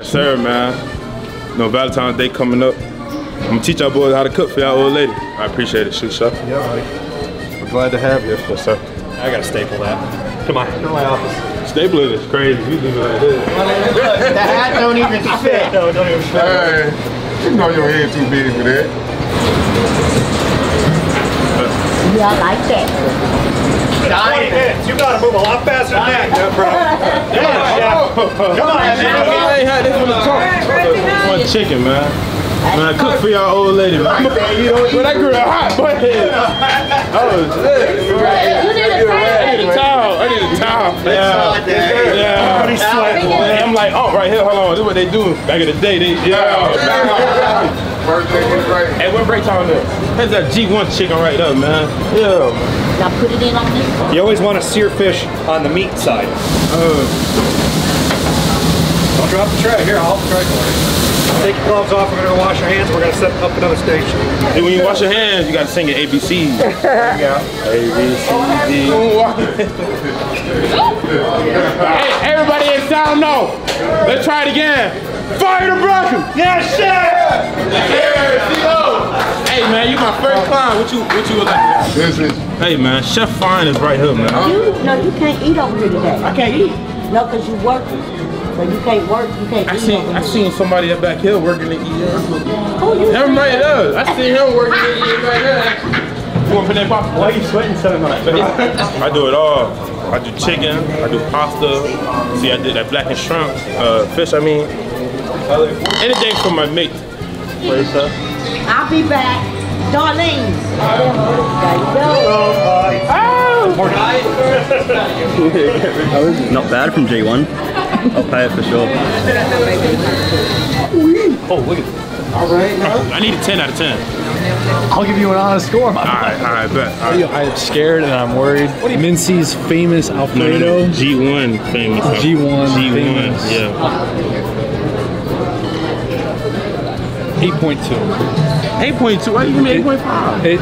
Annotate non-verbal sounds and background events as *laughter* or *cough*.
Yes, sir, man. You know, Valentine's Day coming up. I'm gonna teach y'all boys how to cook for y'all old lady. I appreciate it, shoot chef. Yeah, buddy. We're glad to have you. Yes, sir. I gotta staple that. Come on, come to my office. Stapling is crazy. You leave it like this. The hat don't even *laughs* fit. No, don't even fit. Hey, you know your head too big for that. Yeah, I like that. 20 minutes. You gotta move a lot faster than that, *laughs* yeah, bro. Come on, chef. Come I chef. ain't had this from the top. One chicken, man. Man, cook for y'all old lady, man. But that grill hot, boy. Oh, shit. You need a I need a towel. I need a towel. Yeah. Yeah. Everybody's sweating. Yeah, I'm like, oh, right here, hold on. This is what they do. Back in the day, they, yeah. Birthday is right. Hey, what break time is? That's that G1 chicken right there, man. Yeah. Now put it in on this. You always want to sear fish on the meat side. Uh. Don't drop the tray. Here, I'll hold the tray for you. Take your gloves off. We're gonna wash our hands. We're gonna set up another station. Hey, when you wash your hands, you gotta sing your ABCs. There you go. A, B, C, D. hey, everybody in town know. Let's try it again. Fire the broccoli. Yeah, chef. Hey man, you my first client. What you what you would like? This is Hey man, Chef Fine is right here, man. You, no, you can't eat over here today. I can't eat. No, because you working. So you can't work, you can't I eat seen I seen somebody up back here working the ER. Who you Him right there. I seen him working the ER right there. You want to put that pop? Why are you sweating so much? I do it all. I do chicken, I do pasta. See, I did that black and shrimp, uh, fish, I mean. Anything for my mate. Right, sir? I'll be back. Darlene. There you go. Not bad from G1. I'll pay it for sure. Oh, look at All right, no? I need a 10 out of 10. I'll give you an honest score. All right, all right, bet. All right. I'm scared and I'm worried. Mincey's famous No, no, Alfredo. no, G1 famous. G1 G1, famous. yeah. 8.2. 8.2, why do you give me 8.5? It,